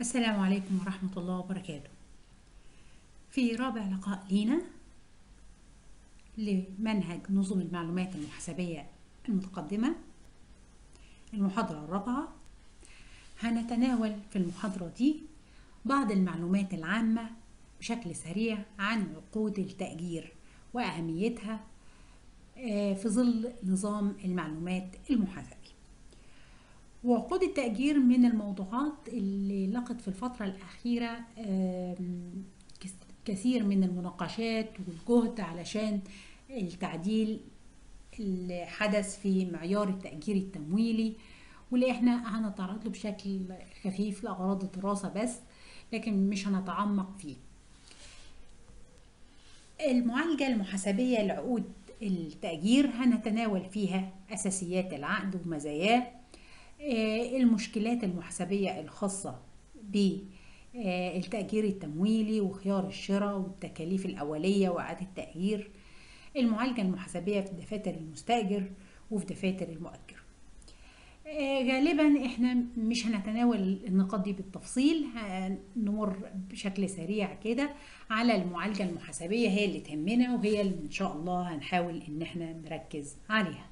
السلام عليكم ورحمة الله وبركاته. في رابع لقاء لينا لمنهج نظم المعلومات المحاسبية المتقدمة المحاضرة الرابعة. هنتناول في المحاضرة دي بعض المعلومات العامة بشكل سريع عن عقود التأجير وأهميتها في ظل نظام المعلومات المحاسبي. وعقود التأجير من الموضوعات اللي لقت في الفترة الأخيرة كثير من المناقشات والجهد علشان التعديل اللي حدث في معيار التأجير التمويلي. واللي إحنا هنتعرض له بشكل خفيف لأغراض الدراسة بس لكن مش هنتعمق فيه. المعالجة المحاسبية لعقود التأجير هنتناول فيها أساسيات العقد ومزاياه المشكلات المحاسبية الخاصة بالتأجير التمويلي وخيار الشراء والتكاليف الأولية وإعادة التأجير المعالجة المحاسبية في دفاتر المستأجر وفي دفاتر المؤجر. غالبا إحنا مش هنتناول النقاط دي بالتفصيل هنمر بشكل سريع كده على المعالجة المحاسبية هي اللي تهمنا وهي اللي إن شاء الله هنحاول إن إحنا نركز عليها.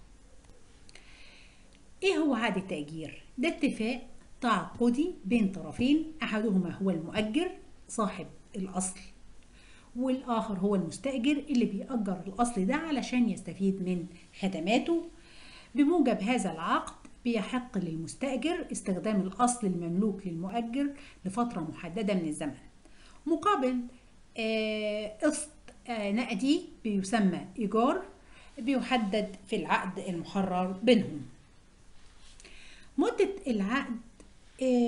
إيه هو عقد التأجير؟ ده اتفاق تعاقدي بين طرفين أحدهما هو المؤجر صاحب الأصل والآخر هو المستأجر اللي بيأجر الأصل ده علشان يستفيد من خدماته. بموجب هذا العقد بيحق للمستأجر استخدام الأصل المملوك للمؤجر لفترة محددة من الزمن. مقابل قسط نقدي بيسمى إيجار بيحدد في العقد المحرر بينهم. مدة العقد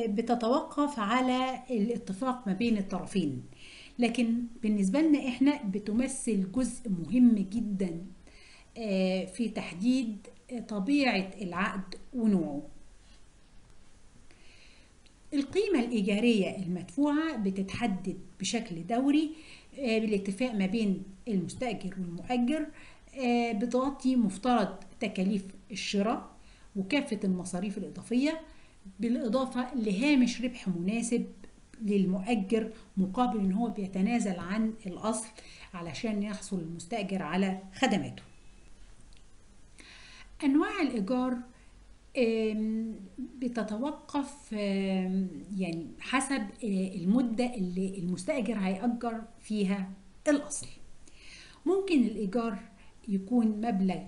بتتوقف على الاتفاق ما بين الطرفين. لكن بالنسبة لنا إحنا بتمثل جزء مهم جدا في تحديد طبيعة العقد ونوعه. القيمة الإيجارية المدفوعة بتتحدد بشكل دوري بالاتفاق ما بين المستأجر والمؤجر بتغطي مفترض تكاليف الشراء وكافة المصاريف الإضافية بالإضافة لهامش ربح مناسب للمؤجر مقابل إن هو بيتنازل عن الأصل علشان يحصل المستأجر على خدماته. أنواع الإيجار بتتوقف يعني حسب المدة اللي المستأجر هيأجر فيها الأصل. ممكن الإيجار يكون مبلغ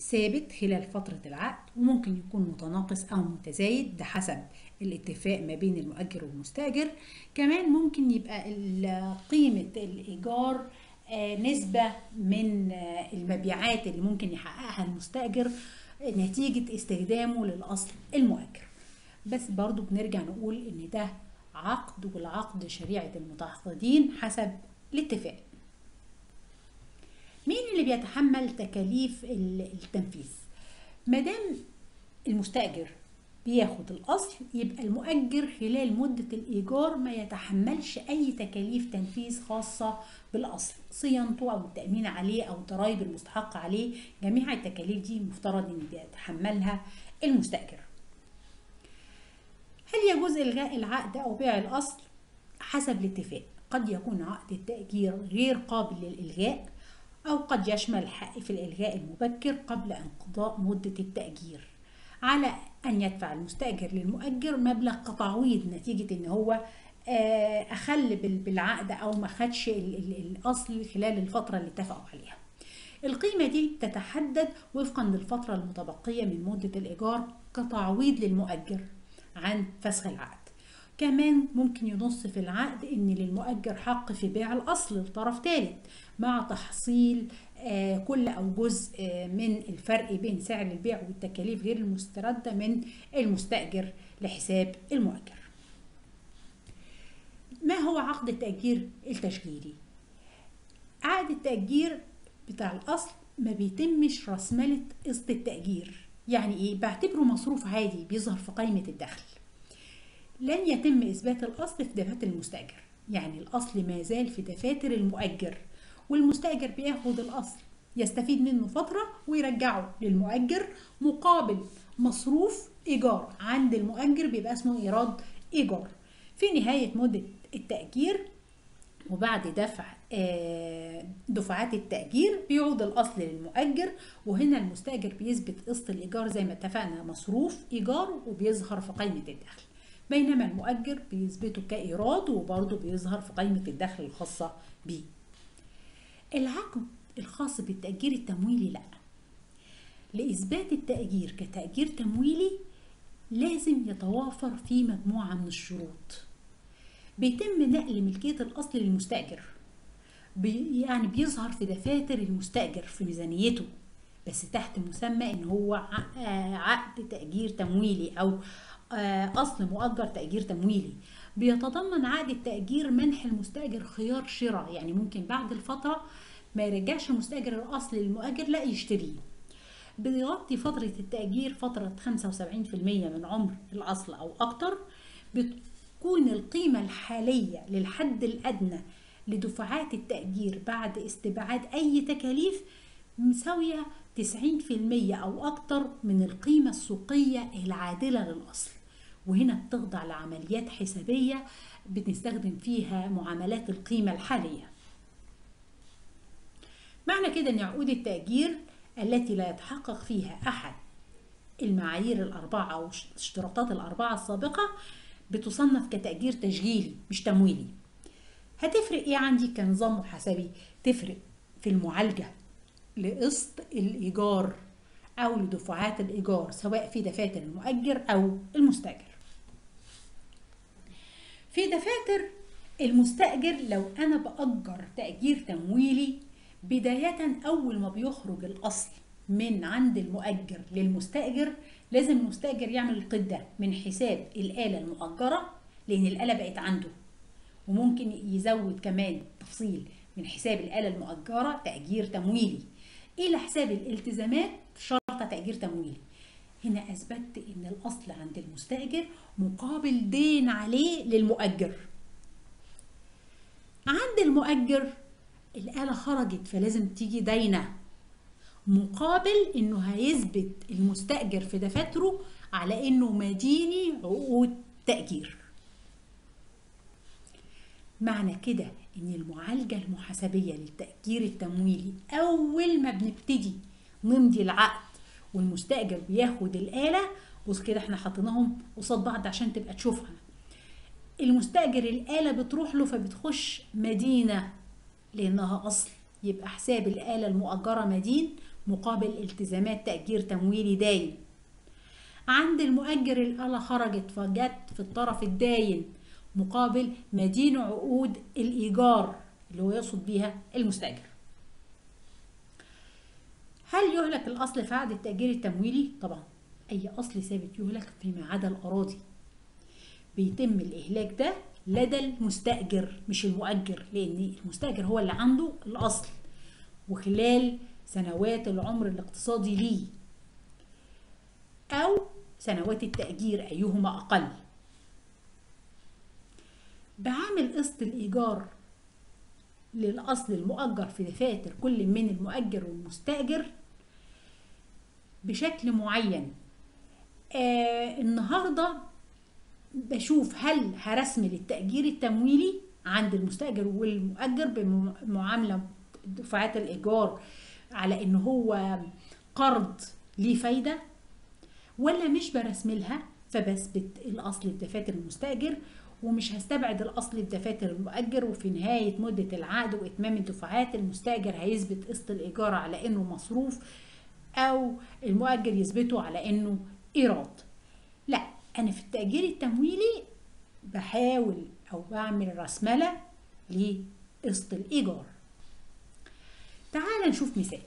ثابت خلال فترة العقد وممكن يكون متناقص أو متزايد ده حسب الاتفاق ما بين المؤجر والمستأجر. كمان ممكن يبقى قيمة الإيجار نسبة من المبيعات اللي ممكن يحققها المستأجر نتيجة استخدامه للأصل المؤجر. بس برضو بنرجع نقول إن ده عقد والعقد شريعة المتعاقدين حسب الاتفاق. مين اللي بيتحمل تكاليف التنفيذ؟ مادام المستأجر بياخد الأصل يبقى المؤجر خلال مدة الإيجار ما يتحملش أي تكاليف تنفيذ خاصة بالأصل صيانته أو التأمين عليه أو الضرايب المستحقة عليه. جميع التكاليف دي مفترض إن بيتحملها المستأجر. هل يجوز إلغاء العقد أو بيع الأصل؟ حسب الاتفاق قد يكون عقد التأجير غير قابل للإلغاء. أو قد يشمل الحق في الإلغاء المبكر قبل انقضاء مدة التأجير على أن يدفع المستأجر للمؤجر مبلغ كتعويض نتيجة إن هو أخل بالعقد أو ما خدش الأصل خلال الفترة اللي اتفقوا عليها. القيمة دي تتحدد وفقا للفترة المتبقية من مدة الإيجار كتعويض للمؤجر عن فسخ العقد. كمان ممكن ينص في العقد إن للمؤجر حق في بيع الأصل لطرف ثالث مع تحصيل كل أو جزء من الفرق بين سعر البيع والتكاليف غير المستردة من المستأجر لحساب المؤجر ما هو عقد التأجير التشغيلي؟ عقد التأجير بتاع الأصل ما بيتمش رسملة قسط التأجير يعني إيه؟ بعتبره مصروف عادي بيظهر في قائمة الدخل لن يتم إثبات الأصل في دفاتر المستأجر. يعني الأصل ما زال في دفاتر المؤجر والمستأجر بياخد الأصل يستفيد منه فترة ويرجعه للمؤجر مقابل مصروف إيجار. عند المؤجر بيبقى اسمه إيراد إيجار. في نهاية مدة التأجير وبعد دفع دفعات التأجير بيعود الأصل للمؤجر وهنا المستأجر بيثبت قسط الإيجار زي ما اتفقنا مصروف إيجار وبيظهر في قائمة الدخل. بينما المؤجر بيثبته كإيراد وبرضه بيظهر في قائمة الدخل الخاصة بيه. العقد الخاص بالتأجير التمويلي لأ. لإثبات التأجير كتأجير تمويلي لازم يتوافر فيه مجموعة من الشروط. بيتم نقل ملكية الأصل للمستأجر. بي يعني بيظهر في دفاتر المستأجر في ميزانيته. بس تحت مسمى إن هو عقد تأجير تمويلي أو أصل مؤجر تأجير تمويلي. بيتضمن عقد التأجير منح المستأجر خيار شراء. يعني ممكن بعد الفترة ما يرجعش المستأجر الأصل للمؤجر لا يشتريه. بيغطي فترة التأجير فترة 75% من عمر الأصل أو أكتر بتكون القيمة الحالية للحد الأدنى لدفعات التأجير بعد استبعاد أي تكاليف مساوية 90% أو أكتر من القيمة السوقية العادلة للأصل. وهنا بتخضع لعمليات حسابية بنستخدم فيها معاملات القيمة الحالية. معنى كده أن عقود التأجير التي لا يتحقق فيها أحد. المعايير الأربعة أو الاشتراطات الأربعة السابقة بتصنف كتأجير تشغيلي مش تمويلي. هتفرق إيه عندي كنظام محاسبي تفرق في المعالجة لقسط الإيجار أو لدفعات الإيجار سواء في دفاتر المؤجر أو المستأجر. دفاتر. المستأجر لو أنا بأجر تأجير تمويلي بداية أول ما بيخرج الأصل من عند المؤجر للمستأجر لازم المستأجر يعمل القيد ده من حساب الآلة المؤجرة لأن الآلة بقت عنده. وممكن يزود كمان تفصيل من حساب الآلة المؤجرة تأجير تمويلي. إلى حساب الالتزامات شرط تأجير تمويلي. هنا أثبتت إن الأصل عند المستأجر مقابل دين عليه للمؤجر. عند المؤجر الآلة خرجت فلازم تيجي داينة. مقابل إنه هيثبت المستأجر في دفاتره على إنه مديني عقود تأجير. معنى كده إن المعالجة المحاسبية للتأجير التمويلي أول ما بنبتدي نمضي العقد والمستأجر بياخد الآلة. بص كده إحنا حاطيناهم قصاد بعض عشان تبقى تشوفها المستأجر الآلة بتروح له فبتخش مدينة لأنها أصل. يبقى حساب الآلة المؤجرة مدين مقابل التزامات تأجير تمويلي داين. عند المؤجر الآلة خرجت فجت في الطرف الداين مقابل مدين عقود الإيجار اللي هو يقصد بيها المستأجر. هل يهلك الأصل في عقد التأجير التمويلي؟ طبعا. أي أصل ثابت يهلك فيما عدا الأراضي. بيتم الإهلاك ده لدى المستأجر مش المؤجر لأن المستأجر هو اللي عنده الأصل. وخلال سنوات العمر الاقتصادي ليه. أو سنوات التأجير أيهما أقل. بعامل قسط الإيجار للأصل المؤجر في دفاتر كل من المؤجر والمستأجر بشكل معين. آه النهاردة بشوف هل هرسم للتأجير التمويلي عند المستأجر والمؤجر بمعاملة دفعات الإيجار على إن هو قرض ليه فايدة ولا مش برسم لها فبثبت الأصل في دفاتر المستأجر ومش هستبعد الأصل في دفاتر المؤجر وفي نهاية مدة العقد وإتمام الدفعات المستاجر هيثبت قسط الإيجار على إنه مصروف أو المؤجر يثبته على إنه إيراد. لا أنا في التأجير التمويلي بحاول أو بعمل رسملة لقسط الإيجار. تعال نشوف مثال.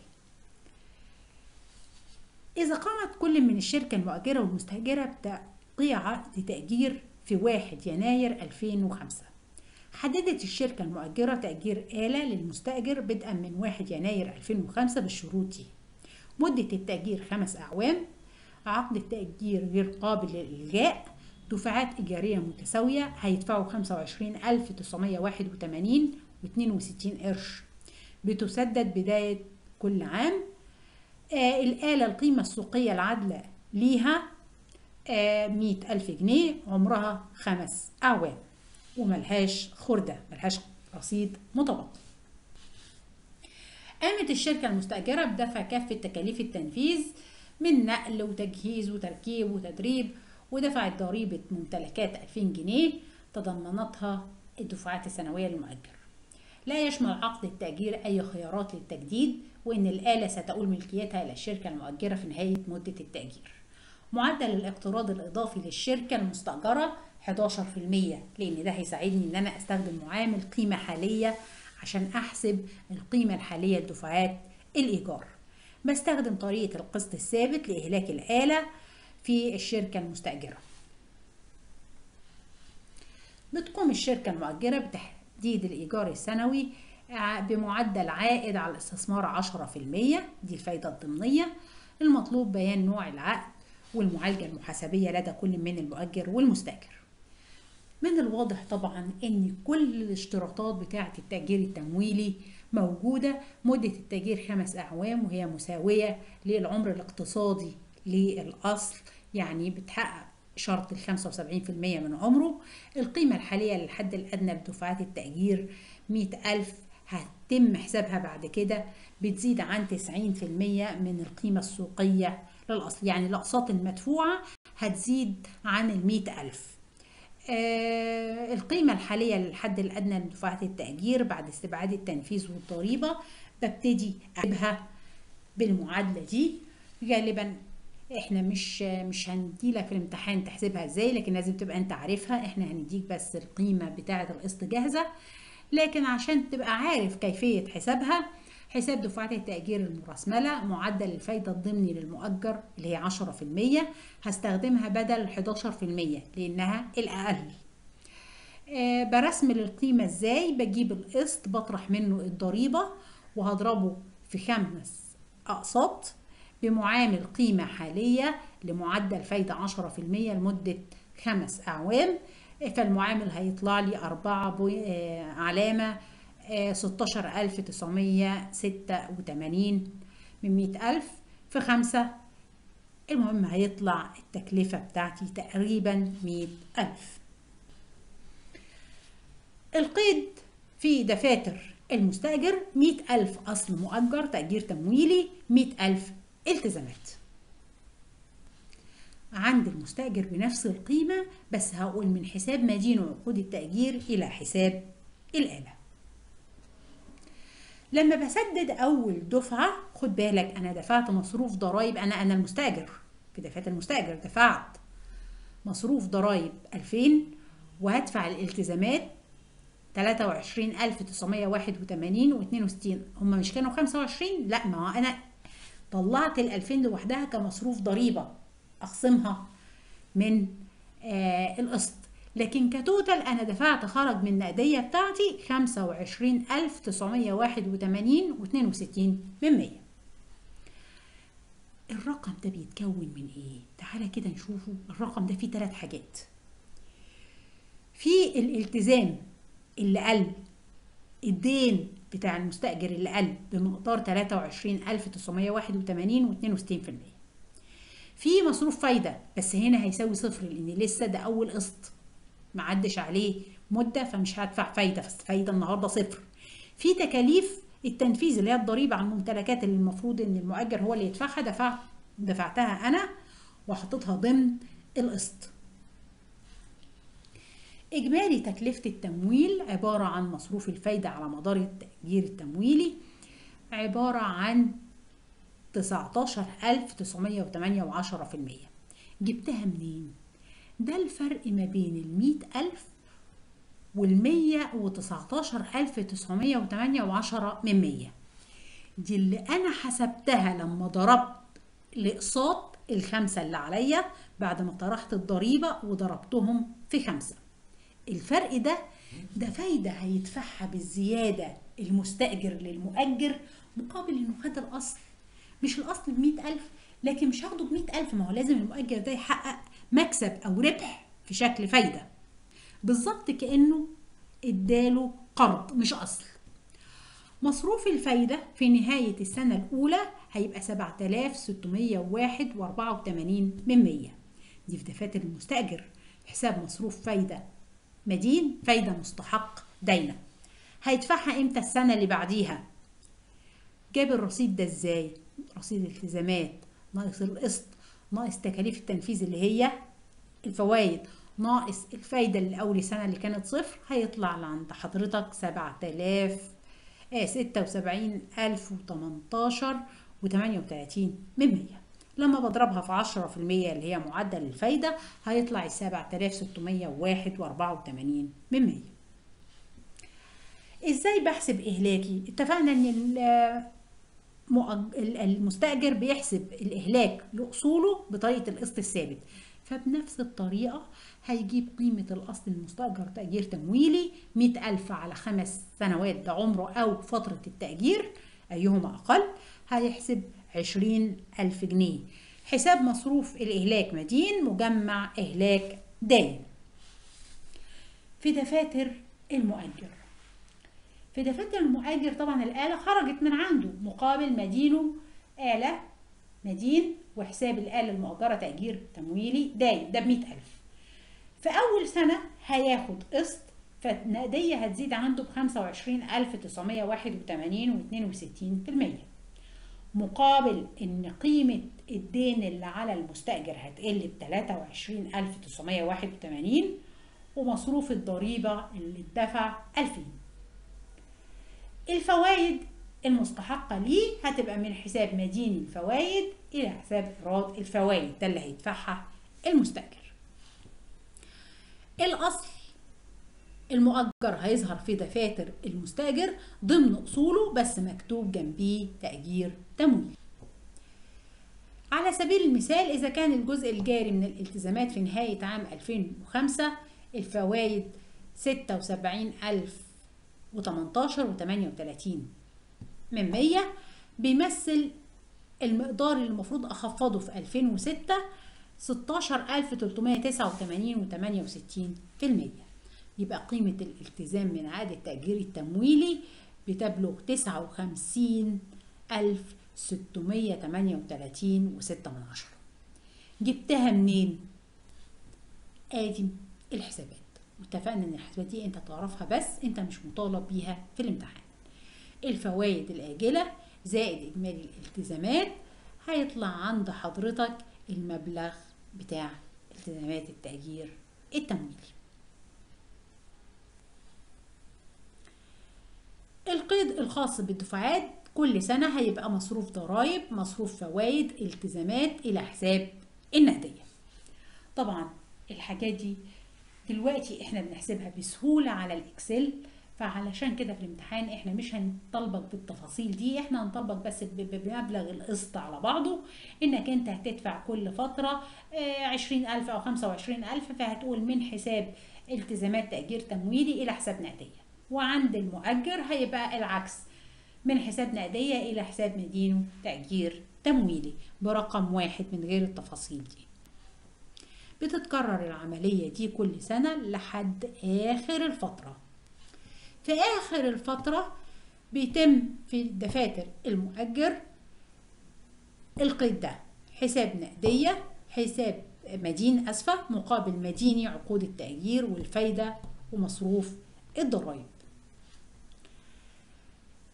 إذا قامت كل من الشركة المؤجرة والمستأجرة بتوقيع عقد تأجير في 1 يناير 2005 حددت الشركة المؤجرة تأجير آلة للمستأجر بدءا من 1 يناير 2005 بالشروط دي. مدة التأجير خمس أعوام. عقد التأجير غير قابل للإلغاء. دفعات إيجارية متساوية هيدفعوا 25981 و62 قرش. بتسدد بداية كل عام. آه الآلة القيمة السوقية العادلة ليها مية ألف جنيه عمرها خمس أعوام. وملهاش خردة ملهاش رصيد متبقي قامت الشركة المستأجرة بدفع كافة تكاليف التنفيذ من نقل وتجهيز وتركيب وتدريب ودفعت ضريبة ممتلكات 2000 جنيه تضمنتها الدفعات السنوية للمؤجر. لا يشمل عقد التأجير أي خيارات للتجديد وإن الآلة ستؤول ملكيتها إلى الشركة المؤجرة في نهاية مدة التأجير. معدل الاقتراض الإضافي للشركة المستأجرة 11% لأن ده هيساعدني إن أنا أستخدم معامل قيمة حالية عشان أحسب القيمة الحالية لدفعات الإيجار. بستخدم طريقة القسط الثابت لإهلاك الآلة في الشركة المستأجرة. بتقوم الشركة المؤجرة بتحديد الإيجار السنوي بمعدل عائد على الاستثمار 10% دي الفايدة الضمنية. المطلوب بيان نوع العقد والمعالجة المحاسبية لدى كل من المؤجر والمستأجر. من الواضح طبعا إن كل الاشتراطات بتاعة التأجير التمويلي موجودة مدة التأجير خمس أعوام وهي مساوية للعمر الاقتصادي للأصل يعني بتحقق شرط ال 75% من عمره. القيمة الحالية للحد الأدنى لدفعات التأجير 100 ألف هتم حسابها بعد كده بتزيد عن 90% من القيمة السوقية للأصل يعني الأقساط المدفوعة هتزيد عن المئة ألف. آه القيمة الحالية للحد الأدنى لدفعات التأجير بعد استبعاد التنفيذ والضريبة ببتدي أحسبها بالمعادلة دي. غالبا إحنا مش مش هنديلك في الامتحان تحسبها إزاي لكن لازم تبقى أنت عارفها. إحنا هنديك بس القيمة بتاعة القسط جاهزة لكن عشان تبقى عارف كيفية حسابها حساب دفعات التأجير المرسملة معدل الفايدة الضمني للمؤجر اللي هي 10% هستخدمها بدل 11% لأنها الأقل. برسم القيمة إزاي؟ بجيب القسط بطرح منه الضريبة وهضربه في خمس أقساط بمعامل قيمة حالية لمعدل فايدة 10% لمدة خمس أعوام. فالمعامل هيطلع لي أربعة آه علامة ستاشر ألف تسعمية ستة وتمانين من مية ألف في خمسة. المهم هيطلع التكلفة بتاعتي تقريبا مية ألف. القيد في دفاتر المستأجر مية ألف أصل مؤجر تأجير تمويلي مية ألف التزامات. عند المستأجر بنفس القيمة بس هقول من حساب مدين وعقود التأجير إلى حساب الآلة لما بسدد أول دفعة خد بالك أنا دفعت مصروف ضرايب أنا أنا المستاجر في دفعة المستاجر دفعت مصروف ضرايب 2000 وهدفع الالتزامات 23981 و62 هم مش كانوا 25 لا ما أنا طلعت ال 2000 لوحدها كمصروف ضريبة أخصمها من آه القسط. لكن كتوتال أنا دفعت خرج من النقدية بتاعتي خمسة وعشرين ألف تسعمية واحد وتمانين واتنين وستين من مية. الرقم ده بيتكون من إيه؟ تعالى كده نشوفه. الرقم ده فيه ثلاث حاجات. في الالتزام اللي قل الدين بتاع المستأجر اللي قل بمقدار 23981 و62% في مصروف فايدة بس هنا هيساوي صفر لأن لسه ده أول قسط. ما عدش عليه مدة فمش هدفع فايدة فايدة النهاردة صفر. في تكاليف التنفيذ اللي هي الضريبة على الممتلكات اللي المفروض إن المؤجر هو اللي يدفعها دفعت دفعتها أنا وحطيتها ضمن القسط. إجمالي تكلفة التمويل عبارة عن مصروف الفايدة على مدار التأجير التمويلي عبارة عن 19908 جبتها منين؟ ده الفرق ما بين المية ألف والمية وتسعتاشر ألف تسعمية وتمانية وعشرة من مية. دي اللي أنا حسبتها لما ضربت الأقساط الخمسة اللي عليا بعد ما طرحت الضريبة وضربتهم في خمسة. الفرق ده ده فايدة هيدفعها بالزيادة المستأجر للمؤجر مقابل إنه خد الأصل. مش الأصل بمية ألف لكن مش هاخده بمية ألف ما هو لازم المؤجر ده يحقق مكسب أو ربح في شكل فايدة. بالظبط كأنه إداله قرض مش أصل. مصروف الفايدة في نهاية السنة الأولى هيبقى 7601 و84 من 100 دي في دفاتر المستأجر. حساب مصروف فايدة مدين فايدة مستحق داينة هيدفعها إمتى؟ السنة اللي بعديها. جاب الرصيد ده إزاي؟ رصيد التزامات ناقص القسط ناقص تكاليف التنفيذ اللي هي الفوائد ناقص الفايدة اللي أول سنة اللي كانت صفر هيطلع لعند حضرتك سبعة آلاف آه ستة وسبعين ألف وتمنتاشر وتمانية وتلاتين من مية لما بضربها في عشرة في المية اللي هي معدل الفايدة هيطلع سبعة آلاف ستمية وواحد وأربعة وتمانين من مية إزاي بحسب إهلاكي؟ اتفقنا إن المستأجر بيحسب الإهلاك لأصوله بطريقة القسط الثابت. فبنفس الطريقة هيجيب قيمة الأصل المستأجر تأجير تمويلي مئة ألف على خمس سنوات ده عمره أو فترة التأجير أيهما أقل هيحسب عشرين ألف جنيه. حساب مصروف الإهلاك مدين مجمع إهلاك داين في دفاتر المؤجر. دفاتر المؤجر طبعا الآلة خرجت من عنده مقابل مدينه آلة مدين وحساب الآلة المؤجرة تأجير تمويلي داين ده بمئة ألف. في أول سنة هياخد قسط فالنقدية هتزيد عنده بخمسة وعشرين ألف تسعمية واحد وتمانين واتنين وستين في المية. مقابل إن قيمة الدين اللي على المستأجر هتقل بتلاتة وعشرين ألف تسعمية واحد وتمانين ومصروف الضريبة اللي اتدفع ألفين. الفوائد المستحقة ليه هتبقى من حساب مدين الفوائد إلى حساب إيراد الفوائد. ده اللي هيدفعها المستأجر. الأصل. المؤجر هيظهر في دفاتر المستأجر ضمن أصوله بس مكتوب جنبيه تأجير تمويل. على سبيل المثال إذا كان الجزء الجاري من الالتزامات في نهاية عام 2005 الفوائد 76018 و38 من 100 بيمثل المقدار اللي المفروض أخفضه في 2006 16389 و68 في المية. يبقى قيمة الالتزام من عقد التأجير التمويلي بتبلغ 59638 وستة من عشرة. جبتها منين؟ آدي الحسابات. واتفقنا إن الحسابات دي أنت تعرفها بس أنت مش مطالب بيها في الامتحان. الفوائد الآجلة زائد إجمالي الالتزامات هيطلع عند حضرتك المبلغ بتاع التزامات التأجير التمويلي القيد الخاص بالدفعات كل سنة هيبقى مصروف ضرائب مصروف فوائد التزامات إلى حساب النقدية. طبعا الحاجات دي دلوقتي إحنا بنحسبها بسهولة على الإكسل فعلشان كده في الامتحان إحنا مش هنطالبك بالتفاصيل دي إحنا هنطالبك بس بمبلغ القسط على بعضه إنك أنت هتدفع كل فترة عشرين ألف أو خمسة وعشرين ألف فهتقول من حساب التزامات تأجير تمويلي إلى حساب نقدية. وعند المؤجر هيبقى العكس من حساب نقدية إلى حساب مدينه تأجير تمويلي برقم واحد من غير التفاصيل دي. بتتكرر العملية دي كل سنة لحد آخر الفترة. في آخر الفترة بيتم في دفاتر المؤجر القيد ده. حساب نقدية حساب مدين أسفة مقابل مديني عقود التأجير والفايدة ومصروف الضرائب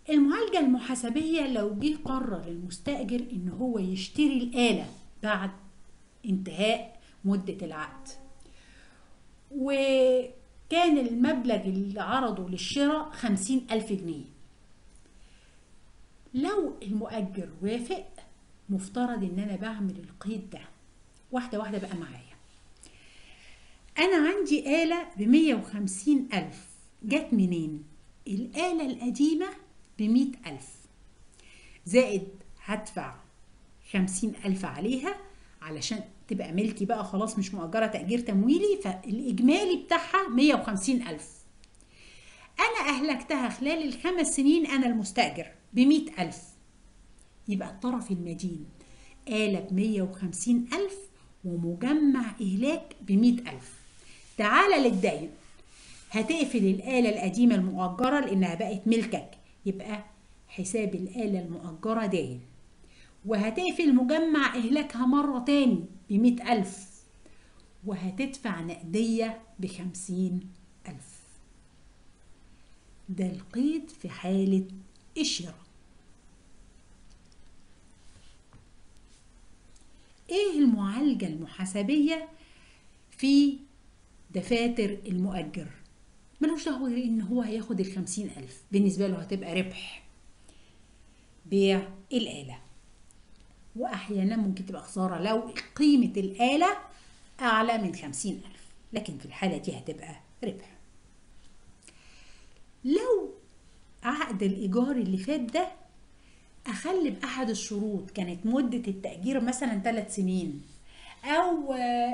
المعالجة المحاسبية لو جه قرر المستأجر إن هو يشتري الآلة بعد انتهاء مدة العقد. وكان المبلغ اللي عرضه للشراء خمسين ألف جنيه. لو المؤجر وافق مفترض إن أنا بعمل القيد ده. واحدة واحدة بقى معايا. أنا عندي آلة بمية وخمسين ألف. جت منين؟ الآلة القديمة بمية ألف. زائد هدفع خمسين ألف عليها علشان تبقى ملكي بقى خلاص مش مؤجرة تأجير تمويلي فالإجمالي بتاعها مية وخمسين ألف. أنا أهلكتها خلال الخمس سنين أنا المستأجر بمية ألف. يبقى الطرف المدين بمية وخمسين ألف ومجمع إهلاك بمية ألف. تعالى للدين هتقفل الآلة القديمة المؤجرة لأنها بقت ملكك. يبقى حساب الآلة المؤجرة داين وهتقفل مجمع إهلاكها مرة تاني بمئة ألف وهتدفع نقدية بخمسين ألف. ده القيد في حالة الشراء إيه المعالجة المحاسبية في دفاتر المؤجر؟ ملوش دعوة غير إن هو هياخد الخمسين ألف. بالنسبة له هتبقى ربح. بيع الآلة. وأحيانا ممكن تبقى خسارة. لو قيمة الآلة أعلى من خمسين ألف. لكن في الحالة دي هتبقى ربح. لو عقد الإيجار اللي فات ده أخلي بأحد الشروط كانت مدة التأجير مثلا ثلاث سنين أو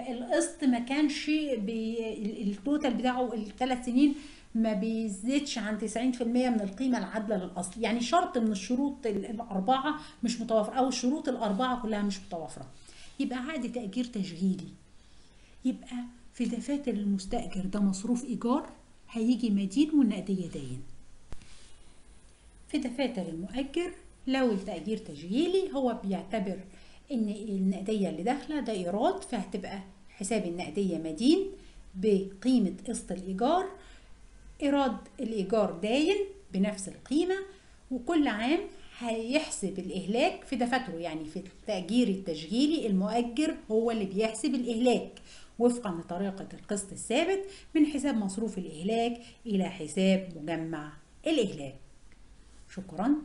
القسط ما كانش ال total بتاعه الثلاث سنين ما بيزيدش عن 90% من القيمة العادلة للأصل. يعني شرط من الشروط الأربعة مش متوافرة أو الشروط الأربعة كلها مش متوافرة. يبقى عقد تأجير تشغيلي. يبقى في دفاتر المستأجر ده مصروف إيجار هيجي مدين والنقدية داين. في دفاتر المؤجر لو التأجير تشغيلي هو بيعتبر إن النقدية اللي داخلة ده إيراد فهتبقى حساب النقدية مدين بقيمة قسط الإيجار إيراد الإيجار داين بنفس القيمة وكل عام هيحسب الإهلاك في دفاتره يعني في التأجير التشغيلي المؤجر هو اللي بيحسب الإهلاك. وفقا لطريقة القسط الثابت من حساب مصروف الإهلاك إلى حساب مجمع الإهلاك. شكراً.